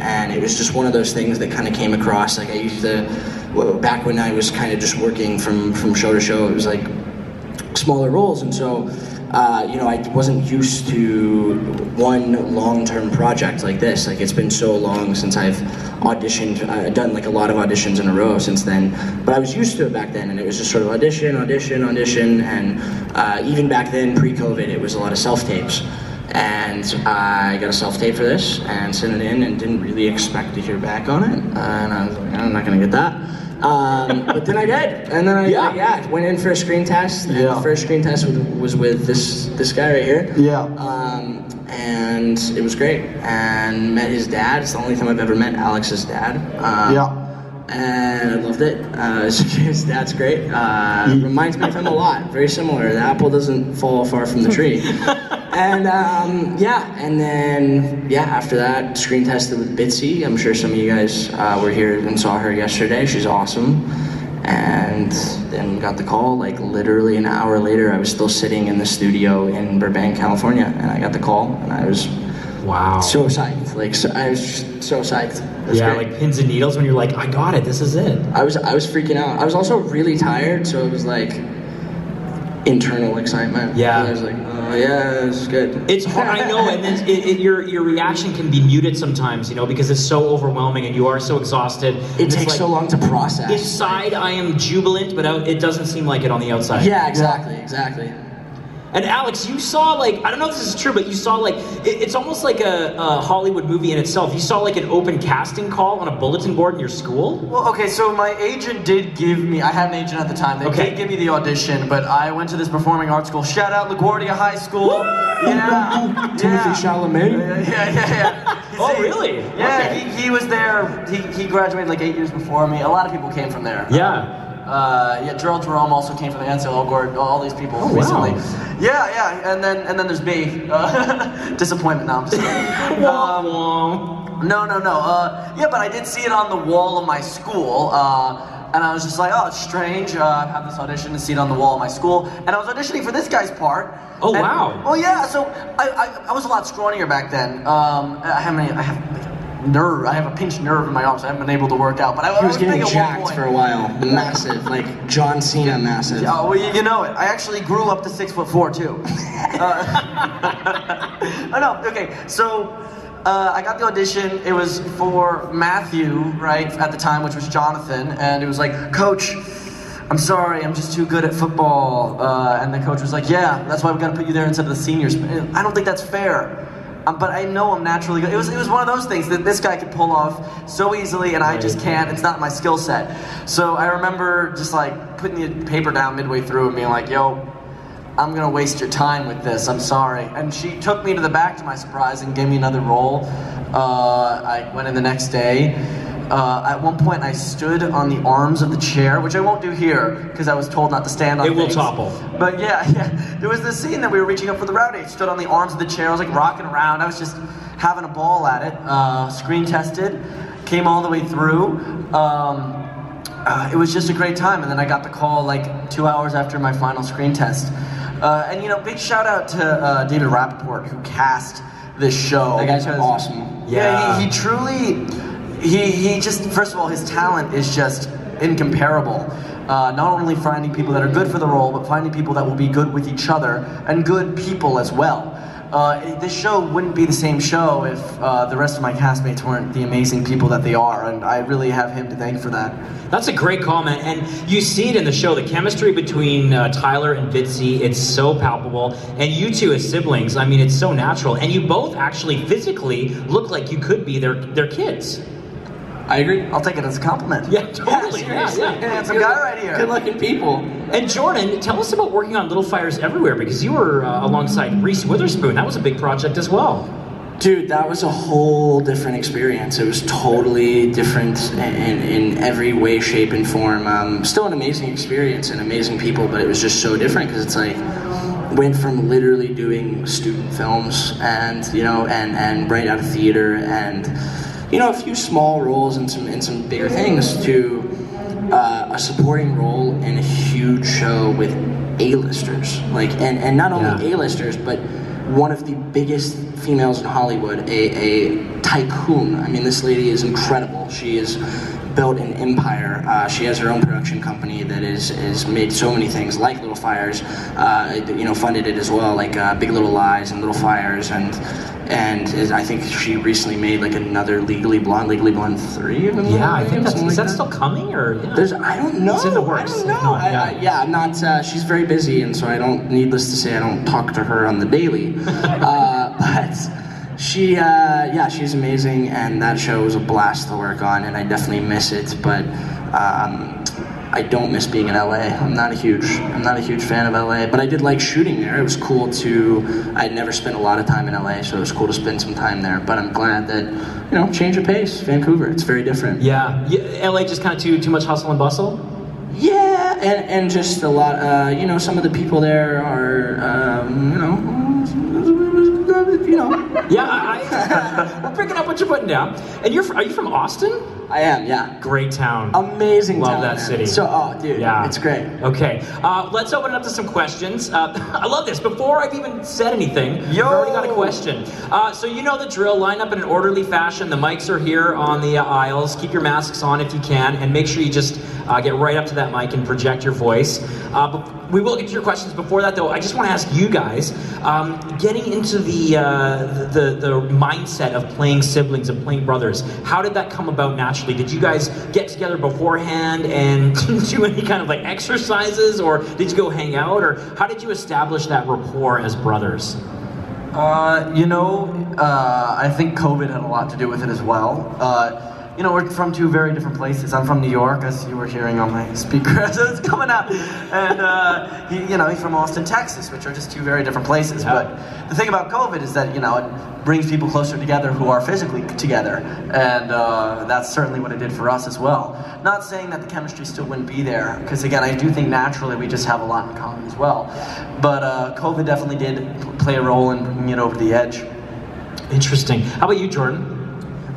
and it was just one of those things that kind of came across. Like I used to, back when I was kind of just working from from show to show, it was like smaller roles, and so. Uh, you know, I wasn't used to one long-term project like this. Like it's been so long since I've auditioned. I've done like a lot of auditions in a row since then. But I was used to it back then, and it was just sort of audition, audition, audition. And uh, even back then, pre-COVID, it was a lot of self-tapes. And I got a self-tape for this and sent it in, and didn't really expect to hear back on it. and I was like, I'm not gonna get that. Um, but then I did, and then I Yeah. yeah, went in for a screen test. And Yeah. the first screen test was, was with this this guy right here. Yeah. Um, and it was great. And met his dad. It's the only time I've ever met Alex's dad. Um, Yeah. And I loved it. Uh, his dad's great. Uh, reminds me of him a lot. Very similar. The apple doesn't fall far from the tree. and um, yeah, and then yeah, after that, screen tested with Bitsy. I'm sure some of you guys uh, were here and saw her yesterday. She's awesome. And then got the call. Like literally an hour later, I was still sitting in the studio in Burbank, California, and I got the call, and I was Wow. so psyched. Like so, I was so psyched. Was yeah, great. like pins and needles when you're like, I got it. This is it. I was I was freaking out. I was also really tired, so it was like internal excitement. Yeah. I was like, oh yeah, is good. It's hard, I know, and then it, it, your your reaction can be muted sometimes, you know, because it's so overwhelming and you are so exhausted. It takes like, so long to process. Inside, I am jubilant, but out, it doesn't seem like it on the outside. yeah, exactly, exactly. And Alex, you saw like I don't know if this is true, but you saw like it, it's almost like a, a Hollywood movie in itself. You saw like an open casting call on a bulletin board in your school. Well, okay, so my agent did give me, I had an agent at the time, they Okay. did give me the audition, but I went to this performing arts school. Shout out LaGuardia High School. Yeah. Timothy Chalamet. Yeah, yeah, yeah. yeah. Oh, really? Yeah, Okay. he, he was there. He, he graduated like eight years before me. A lot of people came from there. Yeah. Uh, yeah, Jharrel Jerome also came from the Ansel Elgort. All these people wow. recently. Yeah, yeah, and then and then there's me. Uh, disappointment. No, I'm just Um, no, no, no. Uh, yeah, but I did see it on the wall of my school, uh, and I was just like, oh, it's strange. Uh, I have this audition to see it on the wall of my school, and I was auditioning for this guy's part. Oh, and- wow. Oh yeah. So I, I, I was a lot scrawnier back then. Um, I have many, I have nerve. I have a pinched nerve in my arms. I haven't been able to work out, but I, He was I getting jacked point. for a while. Massive, like John Cena massive. Oh, well, you, you know it. I actually grew up to six foot four too. Uh, oh no, okay. So uh, I got the audition. It was for Matthew, right at the time, which was Jonathan, and it was like, Coach. I'm sorry, I'm just too good at football. Uh, and the coach was like, Yeah, that's why we got to put you there instead of the seniors. I don't think that's fair. Um, but I know I'm naturally good. It was, it was one of those things that this guy could pull off so easily, and I just can't. It's not my skill set. So I remember just like putting the paper down midway through and being like, yo, I'm gonna waste your time with this. I'm sorry. And she took me to the back to my surprise and gave me another role. Uh, I went in the next day. Uh, at one point, I stood on the arms of the chair, which I won't do here because I was told not to stand on. It will things. topple. But yeah, yeah. There was this scene that we were reaching up for the rowdy. I stood on the arms of the chair. I was like rocking around. I was just having a ball at it. Uh, screen tested, came all the way through. Um, uh, it was just a great time. And then I got the call like two hours after my final screen test. Uh, and you know, big shout out to uh, David Rapaport who cast this show. That guy's because- awesome. yeah, Yeah. he, he truly, he, he just, first of all, his talent is just incomparable. Uh, not only finding people that are good for the role, but finding people that will be good with each other and good people as well. Uh, this show wouldn't be the same show if uh, the rest of my castmates weren't the amazing people that they are, and I really have him to thank for that. That's a great comment, and you see it in the show. The chemistry between uh, Tyler and Bitsy, it's so palpable. And you two as siblings, I mean, it's so natural. And you both actually physically look like you could be their their kids. I agree. I'll take it as a compliment. Yeah, totally. Yeah, seriously. yeah. Handsome guy right here. Good looking people. And Jordan, tell us about working on Little Fires Everywhere because you were uh, alongside Reese Witherspoon. That was a big project as well. Dude, that was a whole different experience. It was totally different in, in every way, shape, and form. Um, still an amazing experience and amazing people, but it was just so different because it's like went from literally doing student films and you know and and right out of theater and you know a few small roles and some and some bigger things to uh, a supporting role in a huge show with A-listers. Like and and not only Yeah. A-listers, but one of the biggest females in Hollywood, a, a tycoon. I mean, this lady is incredible. She is built an empire. Uh, she has her own production company that is is made so many things like Little Fires. Uh, you know, funded it as well, like uh, Big Little Lies and Little Fires, and and is, I think she recently made like another Legally Blonde, Legally Blonde three. Of them, Yeah, I think that's is like that still coming or? Yeah. There's, I don't know. It's in the works. I don't know. No, I- yeah. I- yeah, I'm not. Uh, she's very busy, and so I don't. Needless to say, I don't talk to her on the daily. uh, but she, uh, yeah, she's amazing, and that show was a blast to work on, and I definitely miss it. But um, I don't miss being in LA. I'm not a huge. I'm not a huge fan of LA, but I did like shooting there. It was cool to. I'd never spent a lot of time in LA, so it was cool to spend some time there. But I'm glad that you know, change of pace. Vancouver, it's very different. Yeah. yeah. LA just kind of too too much hustle and bustle. Yeah, and, and just a lot. Uh, you know, some of the people there are, um, you know, you know. Yeah, I, I, we're picking up what you're putting down. And you're are you from Austin? I am. Yeah. Great town. Amazing. Love town, that man. city. So, oh, dude, Yeah. it's great. Okay, uh, let's open it up to some questions. Uh, I love this. Before I've even said anything, Yo! I've already got a question. Uh, so you know the drill. Line up in an orderly fashion. The mics are here on the uh, aisles. Keep your masks on if you can, and make sure you just uh, get right up to that mic and project your voice. Uh, we will get to your questions. Before that, though, I just want to ask you guys: um, getting into the, uh, the the mindset of playing siblings and playing brothers. How did that come about naturally? Did you guys get together beforehand and do any kind of like exercises, or did you go hang out, or how did you establish that rapport as brothers? Uh, you know, uh, I think COVID had a lot to do with it as well. Uh, you know, we're from two very different places. I'm from New York, as you were hearing on my speaker as it was coming up. and uh, he, you know, he's from Austin, Texas, which are just two very different places. Yeah. But the thing about COVID is that you know it brings people closer together who are physically together, and uh, that's certainly what it did for us as well. Not saying that the chemistry still wouldn't be there, because again, I do think naturally we just have a lot in common as well. But uh, COVID definitely did play a role in bringing it over the edge. Interesting. How about you, Jordan?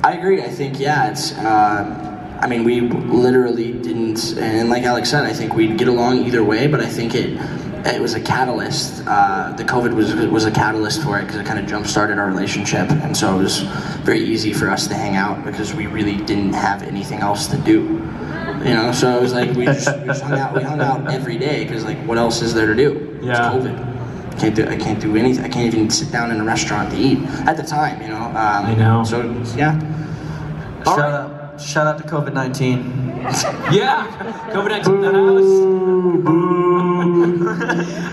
I agree. I think yeah, it's. Uh, I mean, we literally didn't, and like Alex said, I think we'd get along either way. But I think it it was a catalyst. Uh, the COVID was was a catalyst for it because it kind of jump started our relationship, and so it was very easy for us to hang out because we really didn't have anything else to do. You know, so it was like we just, we just hung out. We hung out every day because like, what else is there to do? Yeah. It's COVID. Can't do. I can't do anything. I can't even sit down in a restaurant to eat at the time. You know. Um, I know. So yeah. All shout right. out, shout out to COVID nineteen. Yeah, COVID 19 in the house.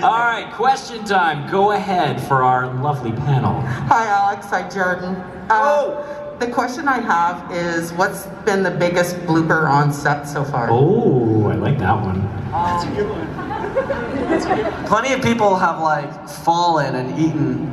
All right, question time. Go ahead for our lovely panel. Hi, Alex. Hi, Jordan. Uh, the question I have is what's been the biggest blooper on set so far? Oh, I like that one. Um, That's a good one. Plenty of people have like fallen and eaten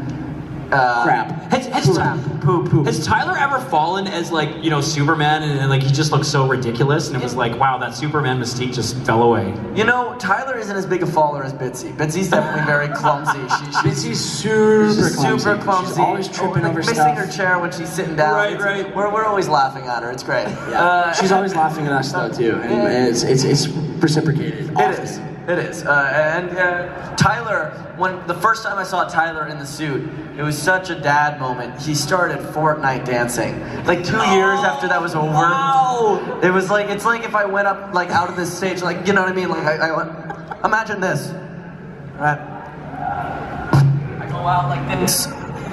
uh, Crap. Has, has, Crap. Poop, poop. has Tyler ever fallen as like you know Superman and, and, like he just looks so ridiculous and it was like wow that Superman mystique just fell away. You know, Tyler isn't as big a faller as Bitsy. Bitsy's definitely very clumsy. She, she's Bitsy's super she's clumsy. super clumsy. She's always tripping like, over missing stuff. her chair when she's sitting down. Right, It's- right. We're, we're always laughing at her. It's great. Yeah. Uh, She's always laughing at us though too, and it's it's, it's reciprocated. It is. It is. Uh, and uh, Tyler, when the first time I saw Tyler in the suit, it was such a dad moment. He started Fortnite dancing. Like two years after that was over. Wow. It was like it's like if I went up like out of this stage, like you know what I mean? Like I, I went, imagine this. Right. I go out like this.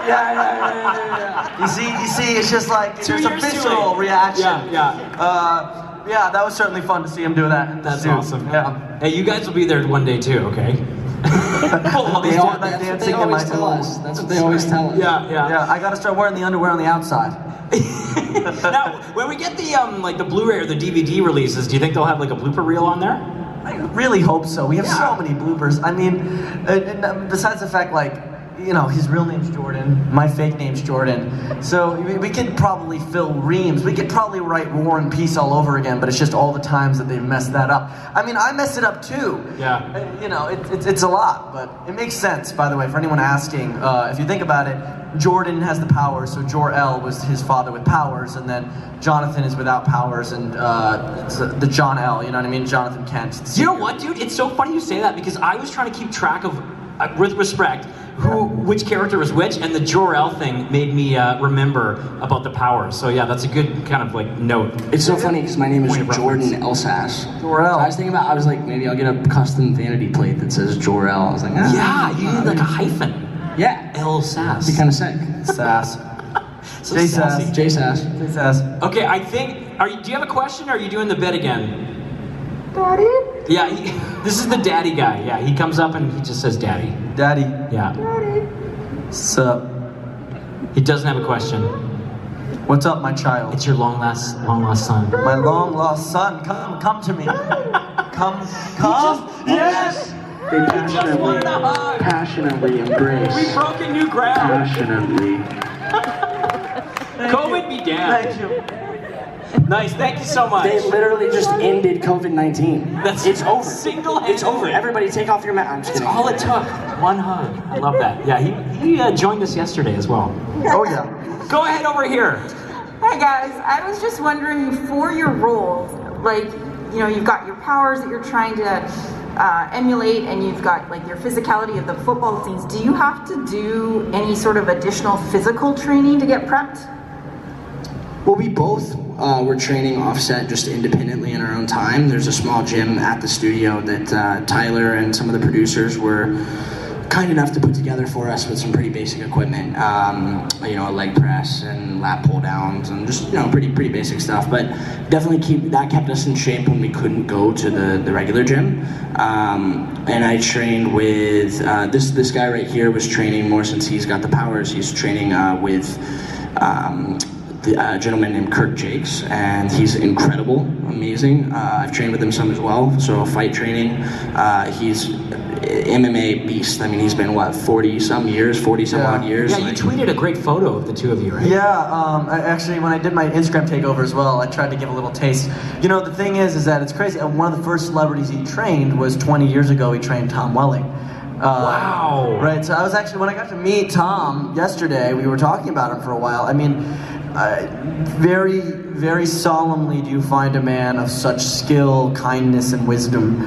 yeah, yeah, yeah, yeah, yeah. You see, you see, it's just like Two there's a visceral reaction. Yeah, yeah. Uh, yeah, that was certainly fun to see him do that. That's Dude, awesome. Yeah. Hey, you guys will be there one day too, okay? All these They down. all, that's what they always tell us. That's what they always tell us. Yeah, yeah. Yeah, I gotta start wearing the underwear on the outside. now, when we get the um like the Blu-ray or the DVD releases, do you think they'll have like a blooper reel on there? I really hope so. We have Yeah. so many bloopers. I mean, uh, and, uh, besides the fact, like, you know, his real name's Jordan, my fake name's Jordan. So we, could probably fill reams. We could probably write War and Peace all over again, but it's just all the times that they've messed that up. I mean, I messed it up too. Yeah. Uh, You know, it, it's it's a lot, but it makes sense, by the way, for anyone asking. Uh, if you think about it, Jordan has the powers, so Jor-El was his father with powers, and then Jonathan is without powers, and uh, the John L, you know what I mean? Jonathan Kent. You know what, dude? It's so funny you say that because I was trying to keep track of uh, with respect, who, which character was which, and the Jor-El thing made me uh, remember about the powers. So yeah, that's a good kind of like note. It's so funny because my name is Point of Jordan reference. Elsass. Jor-El. So I was thinking about, I was like, maybe I'll get a custom vanity plate that says Jor-El. I was like, ah, Yeah, you need like a hyphen. yeah, El Sass. be kind of sick. Sass. So Jay sassy. Sass. J Sass. Jay Sass. Okay, I think. Are you? Do you have a question? Or are you doing the bit again? Daddy? Yeah, he, this is the daddy guy. Yeah, he comes up and he just says daddy. Daddy. Yeah, Daddy? Sup? he doesn't have a question. What's up, my child? It's your long lost, long lost son. My long lost son, come, come to me. Come, come. Yes. They passionately, wanted a hug. passionately embrace. broken new ground. Passionately. COVID be damned. Thank you. Nice, thank you so much. They literally just ended COVID 19. That's it's over. single-handedly. It's over. Everybody take off your mask. I'm That's kidding. all it took. One hug. I love that. Yeah, he, he uh, joined us yesterday as well. Oh yeah. Go ahead over here. Hi guys, I was just wondering for your role, like, you know, you've got your powers that you're trying to uh, emulate and you've got like your physicality of the football scenes. Do you have to do any sort of additional physical training to get prepped? Well, we both uh, were training offset just independently in our own time. There's a small gym at the studio that uh, Tyler and some of the producers were kind enough to put together for us with some pretty basic equipment. Um, you know, a leg press and lat pull downs and just you know pretty pretty basic stuff. But definitely keep that kept us in shape when we couldn't go to the, the regular gym. Um, and I trained with uh, this this guy right here was training more since he's got the powers. He's training uh, with. Um, the uh, gentleman named Kirk Jakes, and he's incredible, amazing. Uh, I've trained with him some as well, so fight training. Uh, he's MMA beast. I mean, he's been what 40 some years, 40 some Yeah. odd years. Yeah, you like- tweeted a great photo of the two of you, right? Yeah, um, I, actually, when I did my Instagram takeover as well, I tried to give a little taste. You know, the thing is, is that it's crazy. One of the first celebrities he trained was 20 years ago. He trained Tom Welling. Uh, Wow. Right. So I was actually when I got to meet Tom yesterday, we were talking about him for a while. I mean, uh, very, very solemnly do you find a man of such skill, kindness, and wisdom.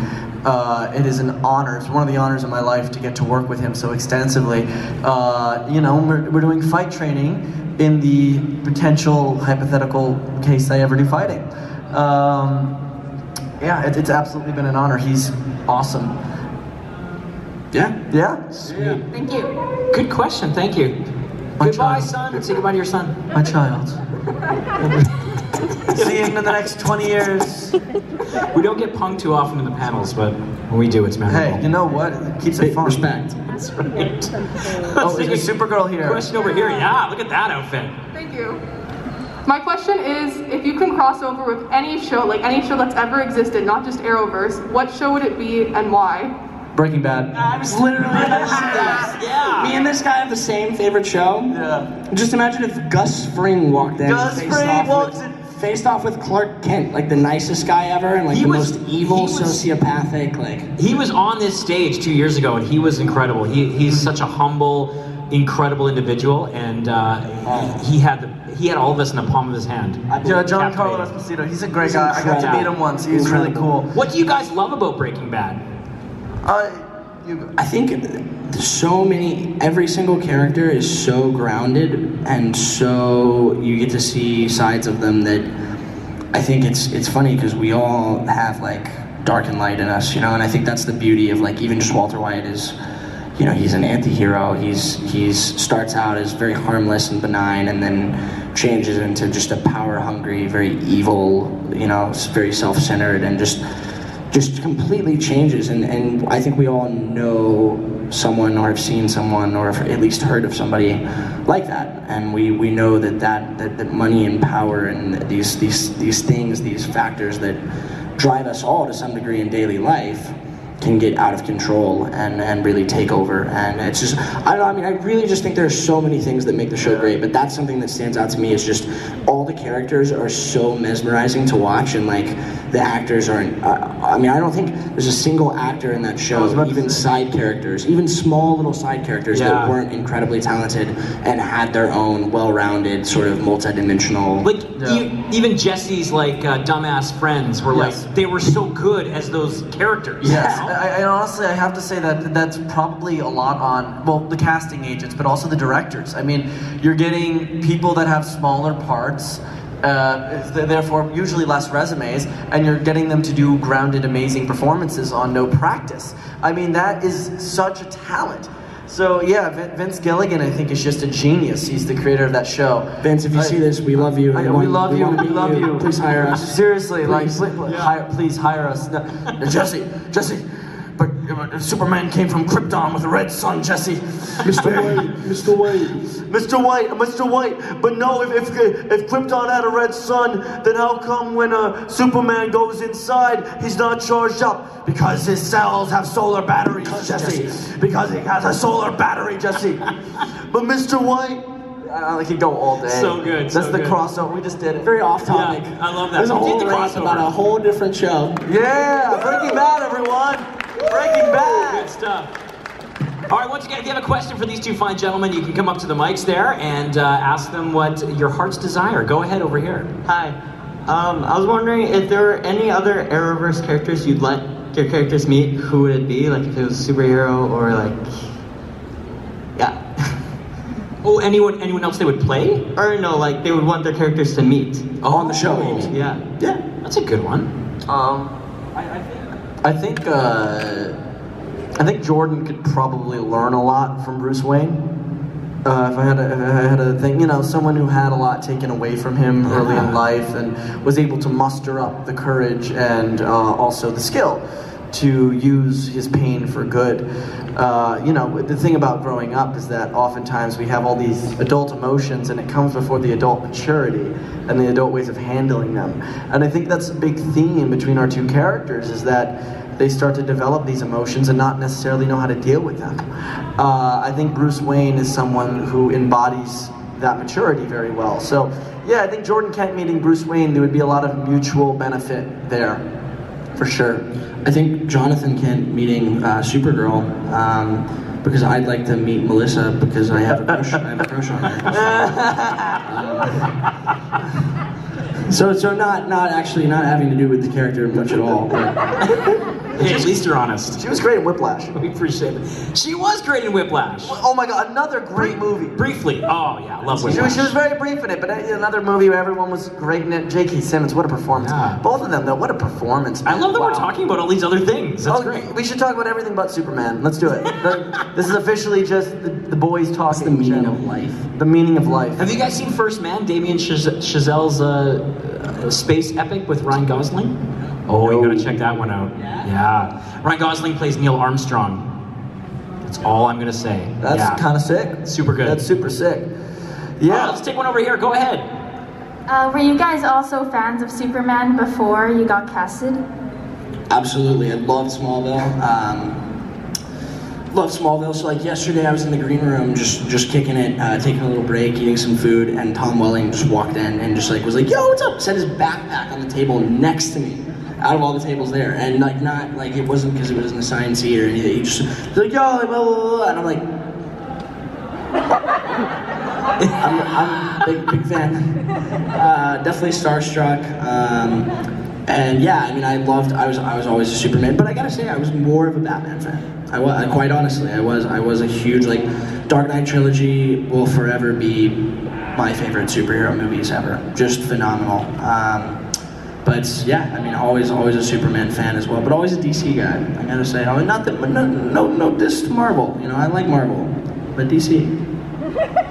Uh, it is an honor. It's one of the honors of my life to get to work with him so extensively. Uh, you know, we're, we're doing fight training in the potential hypothetical case I ever do fighting. Um, yeah, it, it's absolutely been an honor. He's awesome. yeah. Yeah, Thank you. Good question. Thank you. My goodbye, child. son. Say goodbye to your son. my child. See him in the next 20 years. We don't get punked too often in the panels, but when we do, it's memorable. Hey, you know what? It keeps it Big fun. respect. That's right. Oh, there's a Supergirl here. Question over here. Yeah, look at that outfit. Thank you. My question is, if you can cross over with any show, like any show that's ever existed, not just Arrowverse, what show would it be and why? Breaking Bad. I was literally gonna say that. Yeah. Me and this guy have the same favorite show. Yeah. Just imagine if Gus Fring walked in. Gus Fring off walks in. Faced off with Clark Kent, like the nicest guy ever, and like He the was- most evil, was- sociopathic, like. He was on this stage two years ago, and he was incredible. He, he's such a humble, incredible individual, and uh, he had the, he had all of us in the palm of his hand. Yeah, Giancarlo Captivating. Esposito. He's a great He's guy. I got to meet him once. He was really cool. What do you guys love about Breaking Bad? Uh, I think so many, every single character is so grounded, and so you get to see sides of them that I think it's it's funny because we all have like dark and light in us, you know, and I think that's the beauty of like even just Walter White is, you know, he's an anti-hero. He's he's starts out as very harmless and benign, and then changes into just a power-hungry, very evil, you know, very self-centered, and just just completely changes and, and I think we all know someone or have seen someone or at least heard of somebody like that. And we, we know that, that, that, that money and power and these, these, these things these factors that drive us all to some degree in daily life can get out of control and, and really take over and it's just I don't know I mean I really just think there are so many things that make the show great but that's something that stands out to me is just all the characters are so mesmerizing to watch and like the actors are uh, I mean I don't think there's a single actor in that show even side characters even small little side characters Yeah. that weren't incredibly talented and had their own well-rounded sort of multi-dimensional Like Yeah. e- even Jesse's like uh, dumbass friends were Yes. like they were so good as those characters. yes, you know? I, I honestly, I have to say that that's probably a lot on well the casting agents, but also the directors. I mean, you're getting people that have smaller parts. Uh, therefore, usually less resumes, and you're getting them to do grounded, amazing performances on no practice. I mean, that is such a talent. So yeah, Vin- Vince Gilligan, I think, is just a genius. He's the creator of that show. Vince, if you I- see this, we love you. I, We want- love we you. We love you. you. Please hire us. Seriously, Please. like, pl- hire, please hire us. No, Jesse, Jesse. But uh, Superman came from Krypton with a red sun, Jesse. Mr. White, Mr. White. Mr. White, Mr. White. But no, if, if if Krypton had a red sun, then how come when uh, Superman goes inside, he's not charged up? Because his cells have solar batteries, Jesse. Because he has a solar battery, Jesse. but Mr. White. I I could go all day. So good, That's so the good. crossover. We just did it. Very off topic. Yeah, I love that. There's a We did whole the crossover. about a whole different show. Yeah, Breaking Bad, everyone. Breaking Bad. Good stuff. All right, once again, if you have a question for these two fine gentlemen, you can come up to the mics there and uh, ask them what your heart's desire. Go ahead over here. Hi. Um, I was wondering if there were any other Arrowverse characters you'd let your characters meet. Who would it be? Like if it was a superhero or like, yeah, Oh, anyone anyone else they would play? or no, like they would want their characters to meet. Oh, on the show, you mean? Yeah. Yeah, that's a good one. Um, I think uh, I think Jordan could probably learn a lot from Bruce Wayne. Uh, if I had a, if I had a thing, you know, someone who had a lot taken away from him early in life and was able to muster up the courage and uh, also the skill to use his pain for good. Uh, you know, the thing about growing up is that oftentimes we have all these adult emotions and it comes before the adult maturity and the adult ways of handling them. And I think that's a big theme between our two characters is that they start to develop these emotions and not necessarily know how to deal with them. Uh, I think Bruce Wayne is someone who embodies that maturity very well. So, yeah, I think Jordan Kent meeting Bruce Wayne, there would be a lot of mutual benefit there, for sure. I think Jonathan Kent meeting uh, Supergirl um, because I'd like to meet Melissa because I have a crush, I have a crush on her. so so not not actually not having to do with the character much at all. But Hey, at least you're honest. She was great in Whiplash. We appreciate it. She was great in Whiplash. Oh my god, another great movie. Briefly. Oh yeah, I love She Whiplash. was, she was very brief in it, but uh, another movie where everyone was great in it. J.K. Simmons, what a performance. Yeah. Both of them, though, what a performance. I love that we're talking about all these other things. That's oh, great. We should talk about everything but Superman. Let's do it. The- this is officially just the, the boys talking. What's the meaning of life? The meaning of life. Have you guys seen First Man, Damien Chaz- Chazelle's uh, uh, space epic with Ryan Gosling? Oh, you gotta check that one out. Yeah. Ryan Gosling plays Neil Armstrong. That's all I'm gonna say. That's yeah. kind of sick. Super good. That's super sick. Uh, Yeah. let's take one over here. Go ahead. Uh, were you guys also fans of Superman before you got casted? Absolutely, I loved Smallville. Um, love Smallville. So like yesterday, I was in the green room, just just kicking it, uh, taking a little break, eating some food, and Tom Welling just walked in and just like was like, "Yo, what's up?" Set his backpack on the table next to me, out of all the tables there, and like not like it wasn't because it was in the science seat or anything. He just like, "Yo," blah, blah, blah, and I'm like. I'm, I'm big, big fan. Uh, definitely starstruck. Um, and yeah, I mean, I loved. I was, I was always a Superman, but I gotta say, I was more of a Batman fan. I was, quite honestly, I was, I was a huge like. Dark Knight trilogy will forever be my favorite superhero movies ever. Just phenomenal. Um, but yeah, I mean, always, always a Superman fan as well, but always a DC guy. I gotta say, I mean, not that, no, no, no diss to Marvel. You know, I like Marvel, but DC.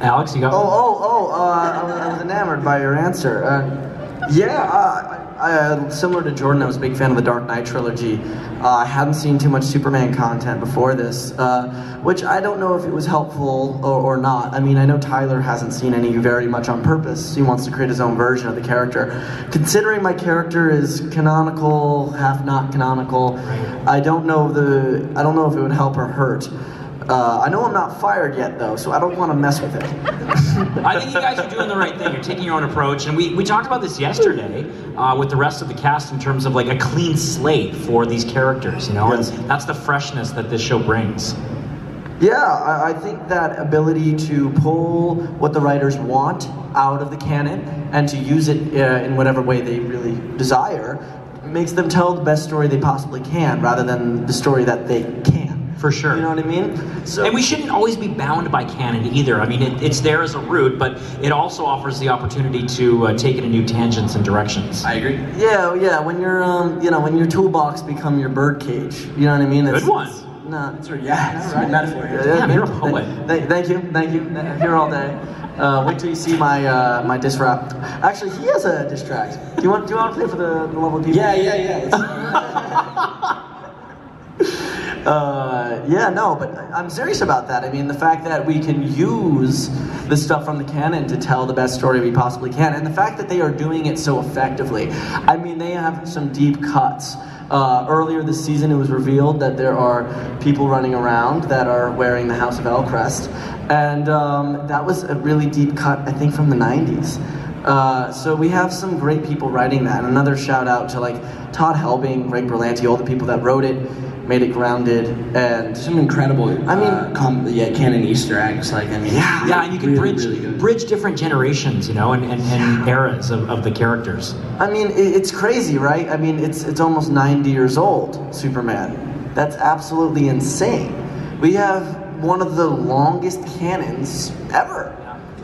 Alex, you got Oh, one? oh, oh! Uh, I, was, I was enamored by your answer. Uh, yeah, uh, I, similar to Jordan, I was a big fan of the Dark Knight trilogy. Uh, I hadn't seen too much Superman content before this, uh, which I don't know if it was helpful or, or not. I mean, I know Tyler hasn't seen any very much on purpose. He wants to create his own version of the character. Considering my character is canonical, half not canonical, I don't know the. I don't know if it would help or hurt. Uh, I know I'm not fired yet, though, so I don't want to mess with it. I think you guys are doing the right thing. You're taking your own approach, and we, we talked about this yesterday uh, with the rest of the cast in terms of like a clean slate for these characters, you know, Yes. and that's the freshness that this show brings. Yeah, I, I think that ability to pull what the writers want out of the canon and to use it uh, in whatever way they really desire makes them tell the best story they possibly can, rather than the story that they can. For sure. You know what I mean? So And we shouldn't always be bound by canon either. I mean, it, it's there as a route, but it also offers the opportunity to uh, take it in new tangents and directions. I agree. Yeah, yeah. When your um, you know, when your toolbox become your bird cage, you know what I mean? Good one. it's- No, That's right. Yeah, that's a good metaphor. Yeah, here. yeah, Damn, you're a thank- poet. Thank, thank you, thank you. I'm Here all day. Uh, wait till you see my uh, my diss rap. Actually, he has a diss track. Do you want do you want to play for the, the level people? Yeah, yeah, yeah. Uh, yeah, no, but I'm serious about that. I mean, the fact that we can use the stuff from the canon to tell the best story we possibly can, and the fact that they are doing it so effectively. I mean, they have some deep cuts. Uh, earlier this season, it was revealed that there are people running around that are wearing the House of El crest, and um, that was a really deep cut, I think, from the 90s. Uh, so we have some great people writing that. And another shout out to like Todd Helbing, Greg Berlanti, all the people that wrote it, made it grounded, and Some incredible. I mean- uh, com- yeah, canon Easter eggs. Like, I mean, Yeah. Yeah, and you can really, bridge really bridge different generations, you know, and, and, and eras of, of the characters. I mean, it, it's crazy, right? I mean, it's it's almost 90 years old, Superman. That's absolutely insane. We have one of the longest canons ever,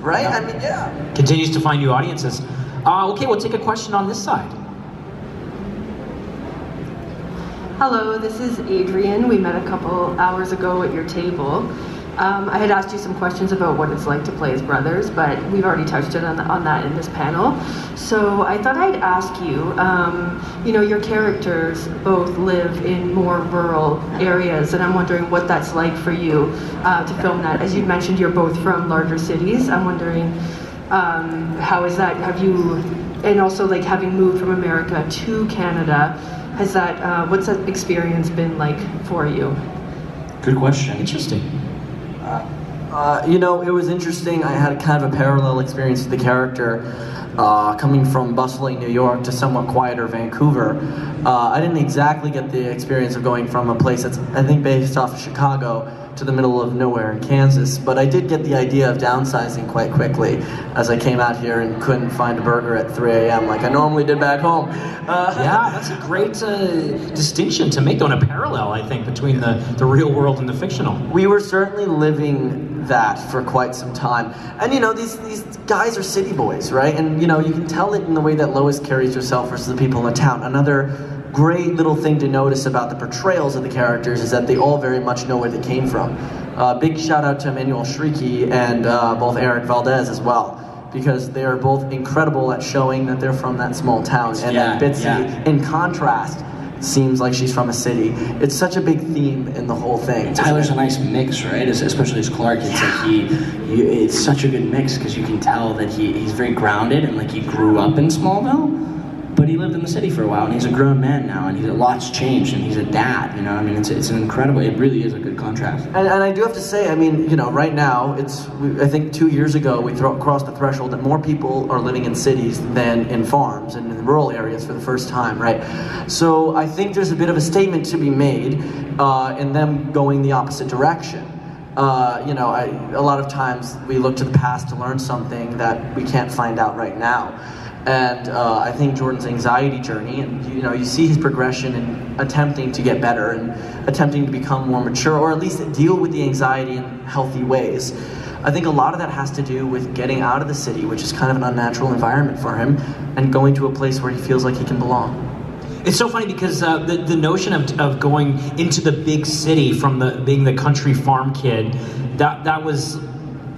right? I mean, yeah. Continues to find new audiences. Uh, okay, we'll take a question on this side. Hello, this is Adrian. We met a couple hours ago at your table. Um, I had asked you some questions about what it's like to play as brothers, but we've already touched on, on that in this panel. So I thought I'd ask you, um, you know, your characters both live in more rural areas, and I'm wondering what that's like for you uh, to film that. As you mentioned, you're both from larger cities. I'm wondering um, how is that? Have you, and also like having moved from America to Canada, has that, uh, what's that experience been like for you? Good question. Interesting. Uh, you know, it was interesting. I had kind of a parallel experience with the character. Uh, coming from bustling New York to somewhat quieter Vancouver, uh, I didn't exactly get the experience of going from a place that's, I think, based off of Chicago to the middle of nowhere in Kansas. But I did get the idea of downsizing quite quickly as I came out here and couldn't find a burger at 3 a.m. like I normally did back home. Uh, Yeah, that's a great uh, distinction to make, though, and a parallel, I think, between the, the real world and the fictional. we were certainly living that for quite some time. And you know, these these guys are city boys, right? And you know, you can tell it in the way that Lois carries herself versus the people in the town. Another great little thing to notice about the portrayals of the characters is that they all very much know where they came from. Uh, big shout out to Emmanuelle Chriqui and uh, both Erik Valdez as well. Because they are both incredible at showing that they're from that small town, and Yeah, then Bitsy, yeah. in contrast, seems like she's from a city. It's such a big theme in the whole thing. Tyler's a nice mix, right? Especially as Clark, it's like he, he, it's such a good mix because you can tell that he, he's very grounded and like he grew up in Smallville, but he lived in the city for a while and he's a grown man now and he's a lot's changed and he's a dad. You know, I mean, it's it's an incredible. It really is a good contrast. And, and I do have to say, I mean, you know, right now, it's, I think two years ago, we thro- crossed the threshold that more people are living in cities than in farms and in rural areas for the first time, right? So I think there's a bit of a statement to be made uh, in them going the opposite direction. Uh, you know, I, a lot of times we look to the past to learn something that we can't find out right now. And uh, I think Jordan's anxiety journey, and you know, you see his progression in attempting to get better and attempting to become more mature, or at least deal with the anxiety in healthy ways. I think a lot of that has to do with getting out of the city, which is kind of an unnatural environment for him, and going to a place where he feels like he can belong. It's so funny because uh, the, the notion of, of going into the big city from the being the country farm kid, that, that was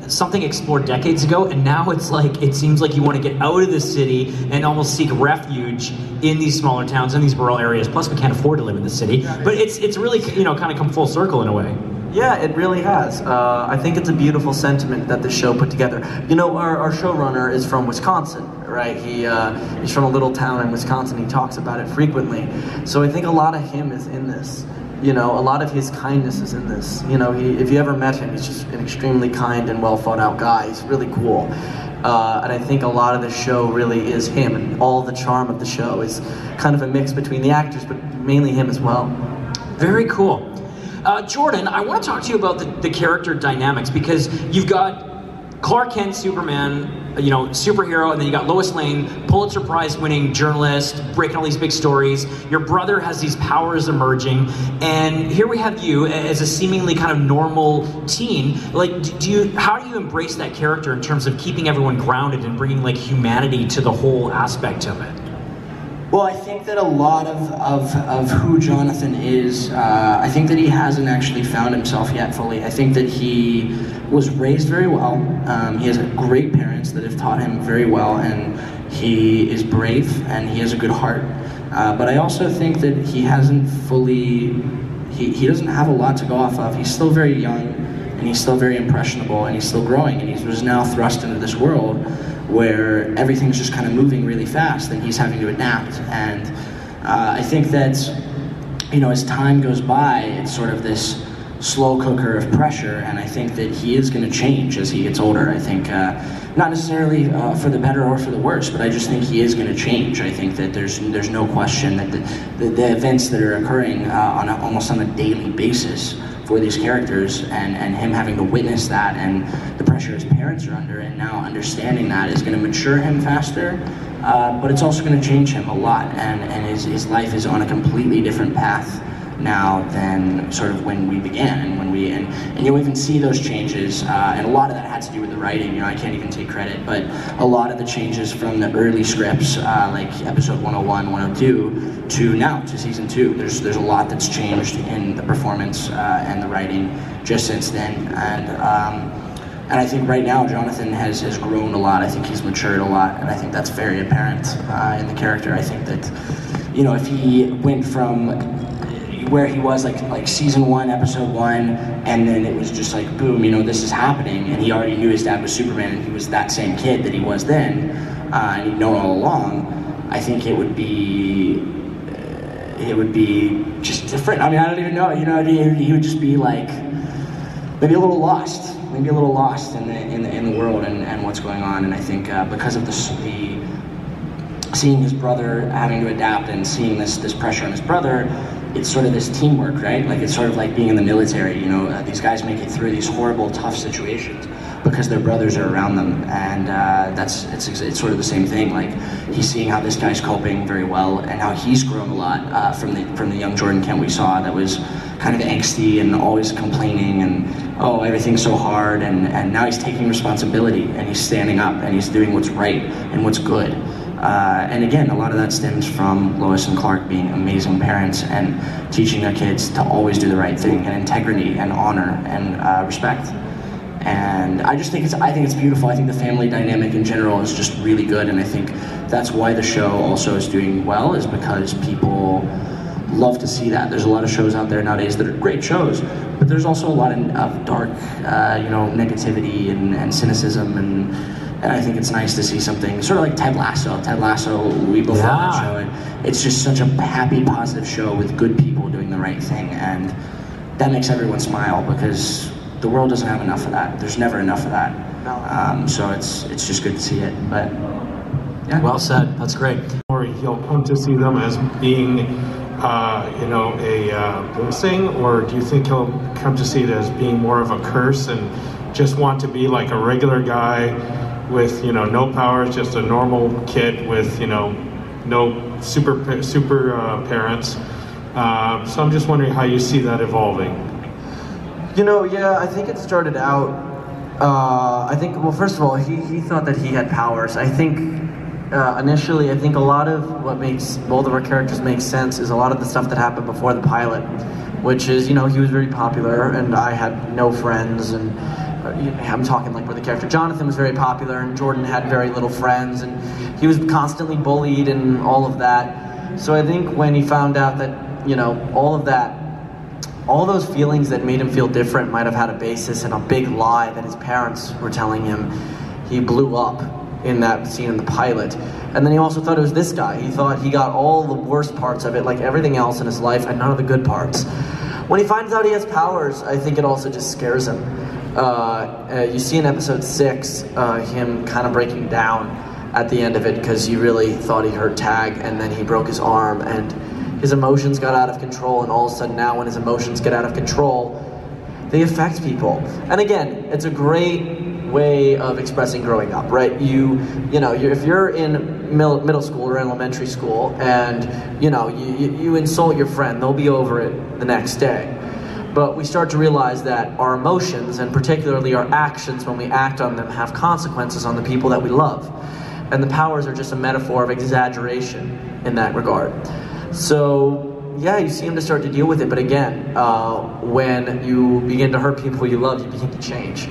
something explored decades ago, and now it's like it seems like you want to get out of the city and almost seek refuge in these smaller towns in these rural areas. Plus, we can't afford to live in the city, but it's it's really you know kind of come full circle in a way. Yeah, it really has. Uh, I think it's a beautiful sentiment that the show put together. You know, our, our showrunner is from Wisconsin, right? He uh, he's from a little town in Wisconsin. He talks about it frequently. So I think a lot of him is in this. You know, a lot of his kindness is in this. You know, he, if you ever met him, he's just an extremely kind and well thought out guy. He's really cool. Uh, and I think a lot of the show really is him, and all the charm of the show is kind of a mix between the actors, but mainly him as well. Very cool. Uh, Jordan, I want to talk to you about the, the character dynamics because you've got Clark Kent, Superman, you know, superhero, and then you got Lois Lane, Pulitzer Prize winning journalist, breaking all these big stories. Your brother has these powers emerging, and here we have you as a seemingly kind of normal teen. Like, do you, how do you embrace that character in terms of keeping everyone grounded and bringing like humanity to the whole aspect of it? Well, I think that a lot of, of, of who Jonathan is, uh, I think that he hasn't actually found himself yet fully. I think that he was raised very well. Um, he has great parents that have taught him very well, and he is brave and he has a good heart. Uh, but I also think that he hasn't fully, he, he doesn't have a lot to go off of. He's still very young and he's still very impressionable and he's still growing and he was now thrust into this world where everything's just kind of moving really fast and he's having to adapt. And uh, I think that, you know, as time goes by, it's sort of this slow cooker of pressure, and I think that he is going to change as he gets older. I think, uh, not necessarily uh, for the better or for the worse, but I just think he is going to change. I think that there's there's no question that the, the, the events that are occurring uh, on a, almost on a daily basis for these characters and, and him having to witness that and the pressure his parents are under and now understanding that is going to mature him faster uh, but it's also going to change him a lot and, and his, his life is on a completely different path now than sort of when we began and when we and, and you'll even see those changes uh, and a lot of that had to do with the writing you know I can't even take credit but a lot of the changes from the early scripts uh, like episode 101 102 to now to season two there's there's a lot that's changed in the performance uh, and the writing just since then and um, and I think right now Jonathan has, has grown a lot. I think he's matured a lot, and I think that's very apparent uh, in the character. I think that, you know, if he went from where he was like like season one, episode one, and then it was just like boom, you know, this is happening, and he already knew his dad was Superman, and he was that same kid that he was then, uh, and he'd known all along. I think it would be uh, it would be just different. I mean, I don't even know. You know, he, he would just be like maybe a little lost, maybe a little lost in the in the, in the world and, and what's going on. And I think uh, because of the, the seeing his brother having to adapt and seeing this this pressure on his brother, it's sort of this teamwork, right? Like it's sort of like being in the military. You know, uh, these guys make it through these horrible, tough situations because their brothers are around them, and uh, that's it's it's sort of the same thing. Like he's seeing how this guy's coping very well, and how he's grown a lot uh, from the from the young Jordan Kent we saw that was kind of angsty and always complaining and oh everything's so hard, and and now he's taking responsibility and he's standing up and he's doing what's right and what's good. Uh, and again, a lot of that stems from Lois and Clark being amazing parents and teaching their kids to always do the right thing and integrity and honor and uh, respect. And I just think it's I think it's beautiful. I think the family dynamic in general is just really good, and I think that's why the show also is doing well, is because people love to see that. There's a lot of shows out there nowadays that are great shows, but there's also a lot of dark, uh, you know, negativity and, and cynicism and and I think it's nice to see something sort of like Ted Lasso. Ted Lasso, we both Yeah. love that show. And it's just such a happy, positive show with good people doing the right thing, and that makes everyone smile because the world doesn't have enough of that. There's never enough of that. Um, so it's it's just good to see it. But yeah. Well said. That's great. or he'll come to see them as being, uh, you know, a uh, blessing, or do you think he'll come to see it as being more of a curse and just want to be like a regular guy with, you know, no powers, just a normal kid with, you know, no super super uh, parents? Uh, so I'm just wondering how you see that evolving. You know, yeah, I think it started out. Uh, I think, well, first of all, he, he thought that he had powers. I think uh, initially, I think a lot of what makes both of our characters make sense is a lot of the stuff that happened before the pilot, which is, you know, he was very popular and I had no friends. And Uh, I'm talking like where the character Jonathan was very popular and Jordan had very little friends and he was constantly bullied and all of that. So I think when he found out that, you know, all of that all those feelings that made him feel different might have had a basis in a big lie that his parents were telling him. He blew up in that scene in the pilot. And then he also thought it was this guy. He thought he got all the worst parts of it, like everything else in his life, and none of the good parts. When he finds out he has powers, I think it also just scares him. Uh, uh, you see in episode six uh, him kind of breaking down at the end of it because he really thought he hurt Tag, and then he broke his arm, and his emotions got out of control, and all of a sudden now, when his emotions get out of control, they affect people. And again, it's a great way of expressing growing up, right? You, you know, you if you're in middle, middle school or elementary school, and you know, you, you, you insult your friend, they'll be over it the next day. But we start to realize that our emotions, and particularly our actions when we act on them, have consequences on the people that we love. And the powers are just a metaphor of exaggeration in that regard. So, yeah, you seem to start to deal with it, but again, uh, when you begin to hurt people you love, you begin to change.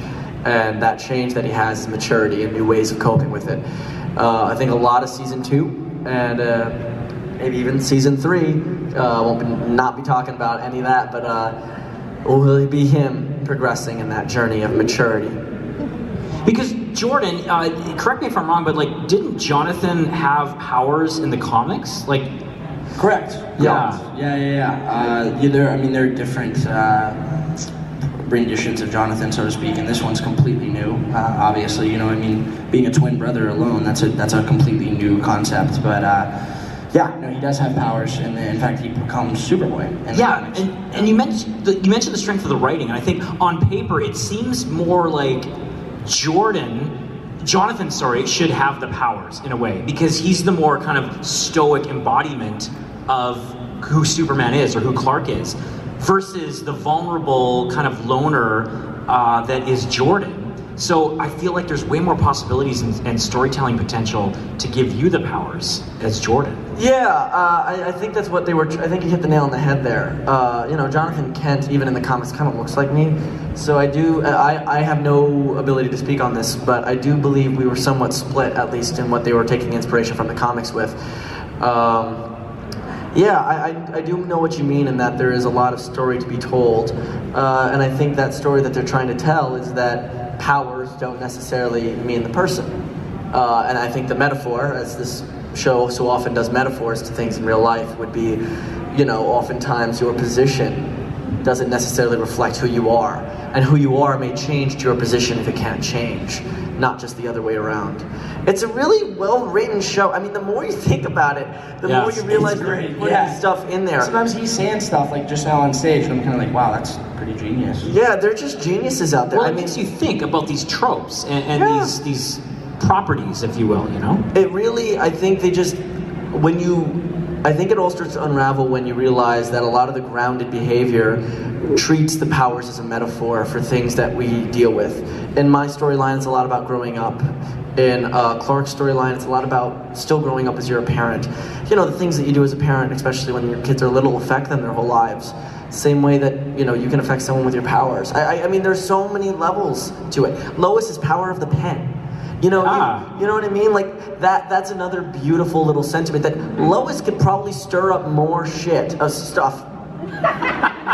And that change that he has is maturity and new ways of coping with it. Uh, I think a lot of season two and uh, maybe even season three, uh, won't be, not be talking about any of that, but uh, will really be him progressing in that journey of maturity. Because Jordan, uh, correct me if I'm wrong, but like, didn't Jonathan have powers in the comics? Like, Correct. Yeah. Yeah, yeah, yeah. Uh, yeah there, I mean, there are different uh, renditions of Jonathan, so to speak, and this one's completely new. Uh, obviously, you know, I mean, being a twin brother alone, that's a that's a completely new concept. But uh, yeah, no, he does have powers, and in fact, he becomes Superboy. the yeah, and, and you mentioned the, you mentioned the strength of the writing, and I think on paper it seems more like Jordan, Jonathan, sorry, should have the powers in a way because he's the more kind of stoic embodiment of who Superman is or who Clark is, versus the vulnerable kind of loner uh, that is Jordan. So I feel like there's way more possibilities and, and storytelling potential to give you the powers as Jordan. Yeah, uh, I, I think that's what they were. I think you hit the nail on the head there. Uh, you know, Jonathan Kent, even in the comics, kind of looks like me. So I do. I, I have no ability to speak on this, but I do believe we were somewhat split, at least in what they were taking inspiration from the comics with. Um, yeah, I, I, I do know what you mean in that there is a lot of story to be told. Uh, and I think that story that they're trying to tell is that powers don't necessarily mean the person. Uh, and I think the metaphor, as this show so often does metaphors to things in real life, would be, you know, oftentimes your position doesn't necessarily reflect who you are. And who you are may change to your position if it can't change, not just the other way around. It's a really well written show. I mean, the more you think about it, the Yeah, more you realize it's they're putting yeah. stuff in there. Sometimes he's saying stuff like just now on stage, and I'm kind of like, wow, that's pretty genius. Yeah, they're just geniuses out there. Well, I it mean, makes you think about these tropes and, and Yeah. these these properties, if you will. You know. It really, I think they just, when you, I think it all starts to unravel when you realize that a lot of the grounded behavior treats the powers as a metaphor for things that we deal with. In my storyline, it's a lot about growing up. In uh, Clark's storyline, it's a lot about still growing up as you're a parent. You know, the things that you do as a parent, especially when your kids are little, affect them their whole lives. Same way that, you know, you can affect someone with your powers. I, I, I mean, there's so many levels to it. Lois is power of the pen. You know, Ah. you, you know what I mean? Like that that's another beautiful little sentiment that Lois could probably stir up more shit of stuff.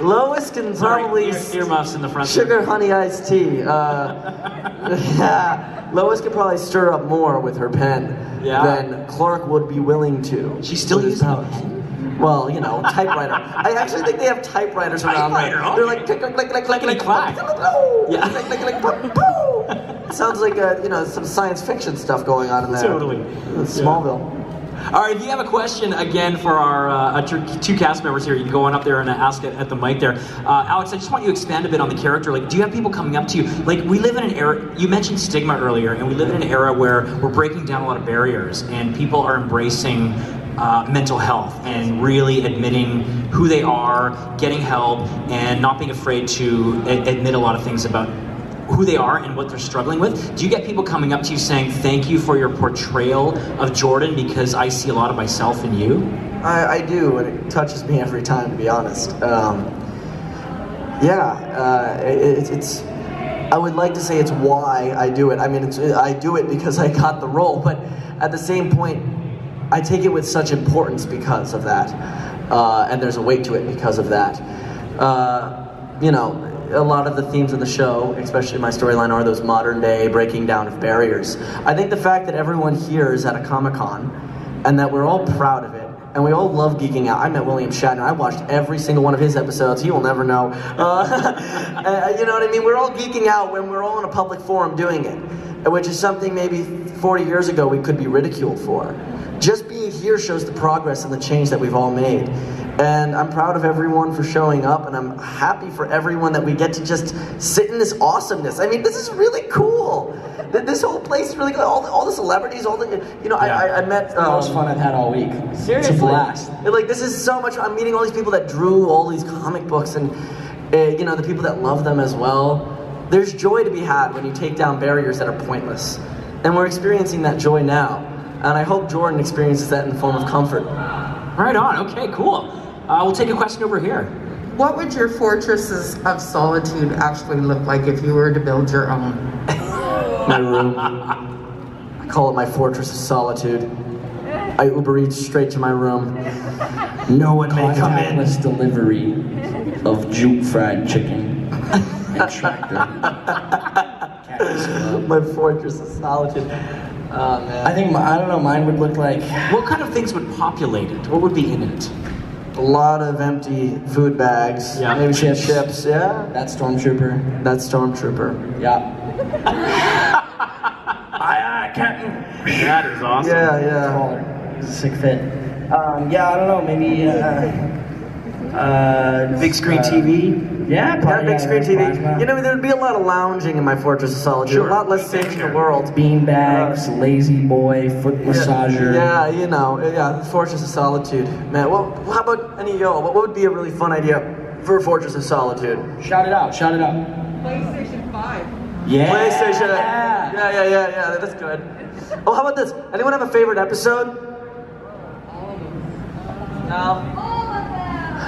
Lois can Sorry, probably ear, earmuffs in the front. sugar honey iced tea. Uh, yeah, Lois could probably stir up more with her pen Yeah. than Clark would be willing to. She's still using a powers. Well, you know, typewriter. I actually think they have typewriters around there. Typewriter, They're okay. like click, click, click, click, click, click. Yeah. Click, click, click, click, poo. Sounds like uh, you know some science fiction stuff going on in there. Totally. Smallville. All right, if you have a question again for our uh, two two cast members here, you can go on up there and ask it at the mic there. Uh, Alex, I just want you to expand a bit on the character. Like, do you have people coming up to you? Like, we live in an era. You mentioned stigma earlier, and we live in an era where we're breaking down a lot of barriers, and people are embracing. Uh, mental health and really admitting who they are, getting help, and not being afraid to a- admit a lot of things about who they are and what they're struggling with. Do you get people coming up to you saying, Thank you for your portrayal of Jordan because I see a lot of myself in you? I, I do, and it touches me every time, to be honest. Um, yeah, uh, it, it's. I would like to say it's why I do it. I mean, I do it because I got the role, but at the same point, I take it with such importance because of that, uh, and there's a weight to it because of that. Uh, you know, a lot of the themes of the show, especially my storyline, are those modern day breaking down of barriers. I think the fact that everyone here is at a Comic Con and that we're all proud of it and we all love geeking out. I met William Shatner. I watched every single one of his episodes. He will never know. Uh, uh, you know what I mean? We're all geeking out when we're all in a public forum doing it, which is something maybe 40 years ago we could be ridiculed for. Just being here shows the progress and the change that we've all made. And I'm proud of everyone for showing up, and I'm happy for everyone that we get to just sit in this awesomeness. I mean, this is really cool. This whole place is really good. All the, all the celebrities, all the, you know, I, I, I met. the most um, fun I've had all week. Seriously, It's a blast. Like this is so much. I'm meeting all these people that drew all these comic books, and uh, you know the people that love them as well. There's joy to be had when you take down barriers that are pointless, and we're experiencing that joy now. And I hope Jordan experiences that in the form of comfort. Right on. Okay, cool. Uh, we'll take a question over here. What would your fortresses of solitude actually look like if you were to build your own? My room. I call it my fortress of solitude. I Uber Eats straight to my room. No one may come in. Contactless delivery of juke fried chicken and tractor. my fortress of solitude. Oh man. I think my, I don't know. Mine would look like What kind of things would populate it? What would be in it? A lot of empty food bags. Yeah. Maybe some Chips. chips. Yeah. that stormtrooper. That Stormtrooper. Yeah. aye, aye, Captain. That is awesome. Yeah, yeah. Taller. He's a sick fit. Um, yeah, I don't know. Maybe. Uh, uh, Big screen uh, TV. Yeah, that probably, big yeah, screen plasma. TV. You know, there'd be a lot of lounging in my Fortress of Solitude. A lot less saving the world. bean bags, uh, lazy boy, foot massager. Yeah, you know, yeah, Fortress of Solitude. Man, well, how about any of y'all? What would be a really fun idea for Fortress of Solitude? Shout it out. Shout it out. PlayStation 5. Yeah. PlayStation. Yeah, yeah, yeah, yeah. That's good. Oh, how about this? Anyone have a favorite episode? No. All of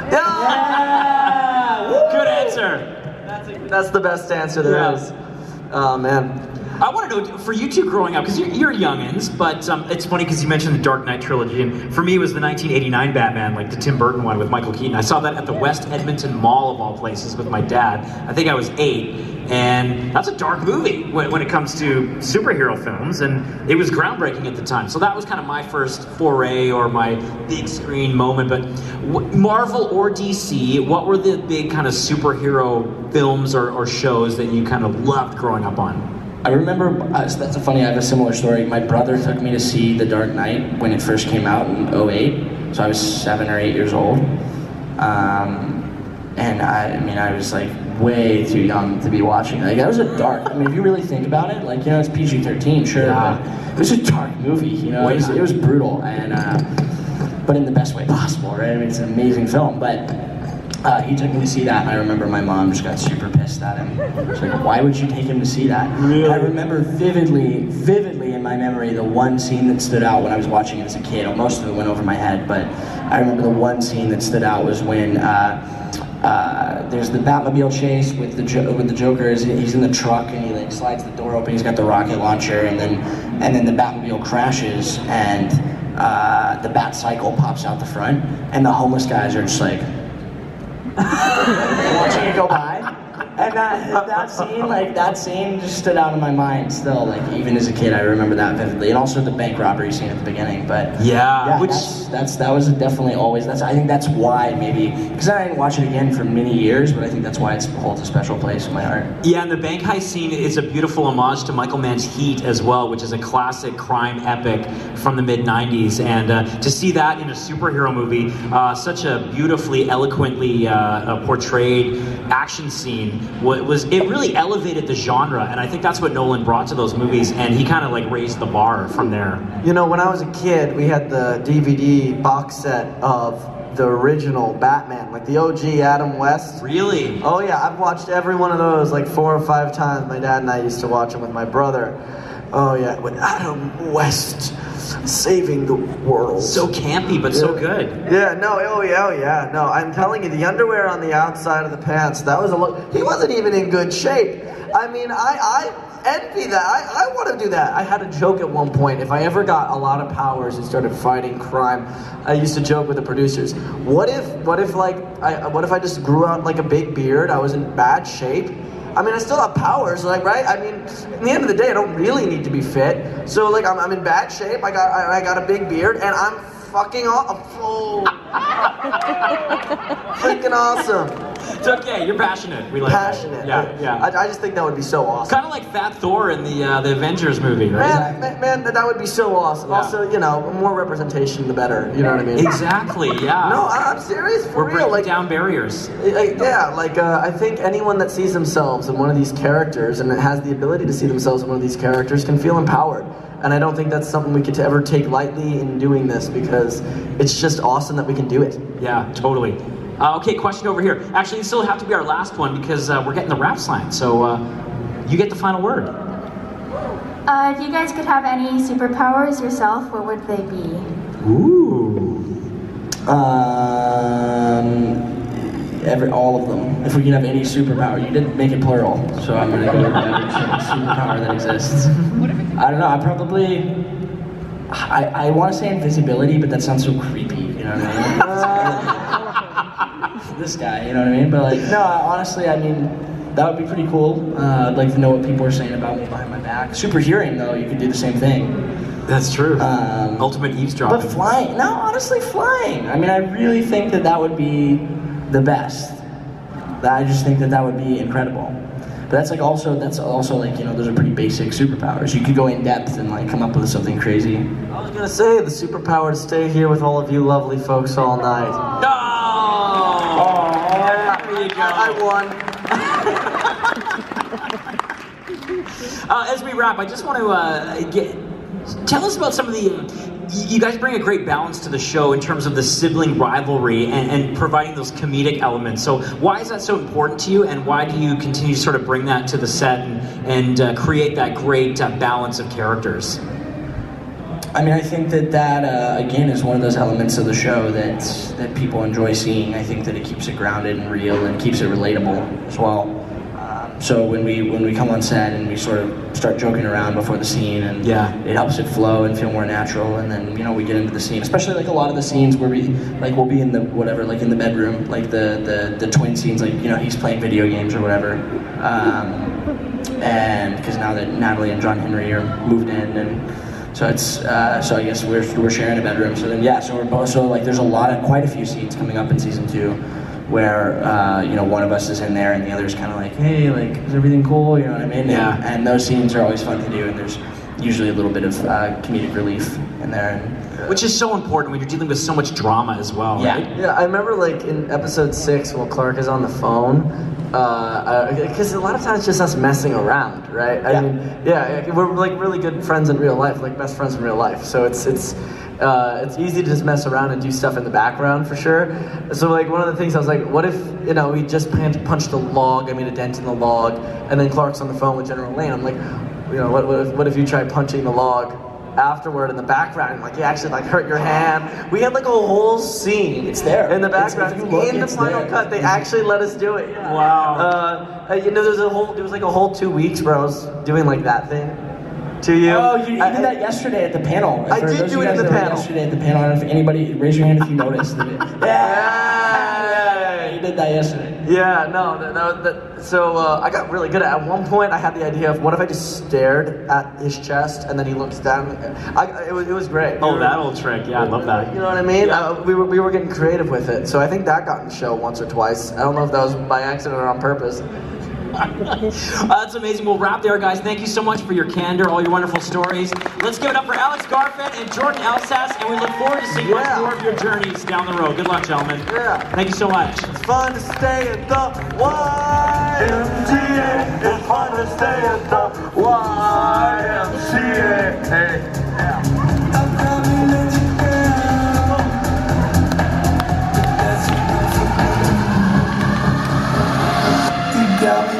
them. Yeah. Good answer. That's the best answer there Yeah. is. Oh man. I want to know for you two growing up because you're, you're youngins, but um, it's funny because you mentioned the Dark Knight trilogy, and for me it was the 1989 Batman, like the Tim Burton one with Michael Keaton. I saw that at the West Edmonton Mall of all places with my dad. I think I was eight, and that's a dark movie when, when it comes to superhero films, and it was groundbreaking at the time. So that was kind of my first foray or my big screen moment. But w- Marvel or DC, what were the big kind of superhero films or, or shows that you kind of loved growing up on? I remember, uh, so that's a funny, I have a similar story. My brother took me to see The Dark Knight when it first came out in 08. So I was seven or eight years old. Um, and I, I mean, I was like way too young to be watching. Like, that was a dark, I mean, if you really think about it, like, you know, it's PG 13, sure, Yeah. but it was a dark movie, you know, it was, it was brutal. And, uh, but in the best way possible, right? I mean, it's an amazing film. But uh, he took me to see that, and I remember my mom just got super pissed at him. She's like, "Why would you take him to see that?" Really? I remember vividly, vividly in my memory the one scene that stood out when I was watching it as a kid. Most of it went over my head, but I remember the one scene that stood out was when. Uh, uh, there's the Batmobile chase with the jo- with the Joker. He's in the truck and he like slides the door open. He's got the rocket launcher, and then and then the Batmobile crashes, and uh, the Bat Cycle pops out the front, and the homeless guys are just like watching it go by. And that, that scene, like that scene, just stood out in my mind. Still, like even as a kid, I remember that vividly, and also the bank robbery scene at the beginning. But Yeah, yeah, which- that's, that's that was definitely always. That's I think that's why maybe because I didn't watch it again for many years, but I think that's why it holds a special place in my heart. Yeah, and the bank heist scene is a beautiful homage to Michael Mann's Heat as well, which is a classic crime epic from the mid 90s. And uh, to see that in a superhero movie, uh, such a beautifully, eloquently uh, uh, portrayed action scene, wa- was it really elevated the genre. And I think that's what Nolan brought to those movies, and he kind of like raised the bar from there. You know, when I was a kid, we had the DVD box set of the original Batman, like the OG Adam West. Really? Oh yeah, I've watched every one of those like four or five times. My dad and I used to watch them with my brother. Oh yeah, with Adam West saving the world. So campy, but so good. Yeah, no, oh yeah, oh yeah, no. I'm telling you, the underwear on the outside of the pants, that was a look. He wasn't even in good shape. I mean, I, I envy that. I, I want to do that. I had a joke at one point. If I ever got a lot of powers and started fighting crime, I used to joke with the producers. What if, what if like, I, what if I just grew out like a big beard? I was in bad shape. I mean, I still have powers, like, right? I mean, in the end of the day, I don't really need to be fit. So, like, I'm, I'm in bad shape. I got, I, I got a big beard, and I'm fucking aw- oh. freaking awesome. It's okay. You're passionate. We like that. Passionate. Yeah, yeah. I, I just think that would be so awesome. Kind of like Fat Thor in the uh, the Avengers movie, right? Man, man, man, that- that would be so awesome. Yeah. Also, you know, more representation, the better. You know what I mean? Exactly. Yeah. No, I- I'm serious for We're real. breaking Like, down barriers. Uh, yeah, like uh, I think anyone that sees themselves in one of these characters and has the ability to see themselves in one of these characters can feel empowered. And I don't think that's something we could ever take lightly in doing this because it's just awesome that we can do it. Yeah, totally. Uh, okay, question over here. Actually, it still have to be our last one because uh, we're getting the rap sign. So uh, you get the final word. Uh, if you guys could have any superpowers yourself, what would they be? Ooh. Um, every all of them. If we can have any superpower, you didn't make it plural, so I'm gonna go with every superpower that exists. I don't know. I probably. I, I want to say invisibility, but that sounds so creepy. You know what I mean? this guy, you know what I mean? But like, no. Honestly, I mean, that would be pretty cool. Uh, I'd like to know what people are saying about me behind my back. Super hearing, though, you could do the same thing. That's true. Um, Ultimate eavesdropping. But flying, no, honestly, flying. I mean, I really think that that would be the best. I just think that that would be incredible. But that's like also that's also like you know those are pretty basic superpowers. You could go in depth and like come up with something crazy. I was gonna say the superpower to stay here with all of you lovely folks all night. No! there you go. I won. Uh, as we wrap, I just want to uh, get tell us about some of the. You guys bring a great balance to the show in terms of the sibling rivalry and, and providing those comedic elements. So, why is that so important to you, and why do you continue to sort of bring that to the set and, and uh, create that great uh, balance of characters? I mean, I think that that uh, again is one of those elements of the show that that people enjoy seeing. I think that it keeps it grounded and real and keeps it relatable as well. So when we when we come on set and we sort of start joking around before the scene, and Yeah. it helps it flow and feel more natural. And then you know we get into the scene, especially like a lot of the scenes where we like we'll be in the whatever like in the bedroom, like the the, the twin scenes, like you know he's playing video games or whatever. Um, and because now that Natalie and John Henry are moved in and so it's uh, so I guess we're we're sharing a bedroom. So then yeah, so we're both so like there's a lot of quite a few scenes coming up in season two, where uh, you know one of us is in there and the other's kind of like hey like is everything cool you know what I mean? Yeah. And, and those scenes are always fun to do and there's usually a little bit of uh, comedic relief in there. And, Which is so important when you're dealing with so much drama as well, Yeah. right? Yeah, I remember like in episode six while Clark is on the phone. Because a lot of times it's just us messing around, right? I Yeah. mean, yeah, we're like really good friends in real life, like best friends in real life. So it's it's uh, it's easy to just mess around and do stuff in the background for sure. So like one of the things I was like, what if you know we just pan- punched a log, I made a dent in the log, and then Clark's on the phone with General Lane. I'm like, you know, what, what if what if you try punching the log? afterward in the background like you actually like hurt your hand we had like a whole scene It's there. in the It's- if background you look, in the final there. cut they actually let us do it yeah. Wow. Uh, you know, there's a whole, there was like a whole two weeks where I was doing like that thing to you. Oh, you, you I- did that yesterday at the panel. I did do it you in the that panel. Yesterday at the panel. I don't know if anybody raise your hand if you noticed. yeah, Yeah. you did that yesterday. Yeah, no, that, that, that, so uh, I got really good at. At one point, I had the idea of what if I just stared at his chest and then he looks down. I, it was, it was great. Oh, We were- that old trick. Yeah, I love that. You know what I mean? Uh, we were we were getting creative with it, so I think that got in the show once or twice. I don't know if that was by accident or on purpose. That's amazing. We'll wrap there, guys. Thank you so much for your candor, all your wonderful stories. Let's give it up for Alex Garfin and Jordan Elsass, and we look forward to seeing yeah. much more of your journeys down the road. Good luck, gentlemen. Yeah. Thank you so much. It's fun to stay at the YMCA. It's fun to stay at the YMCA. Yeah.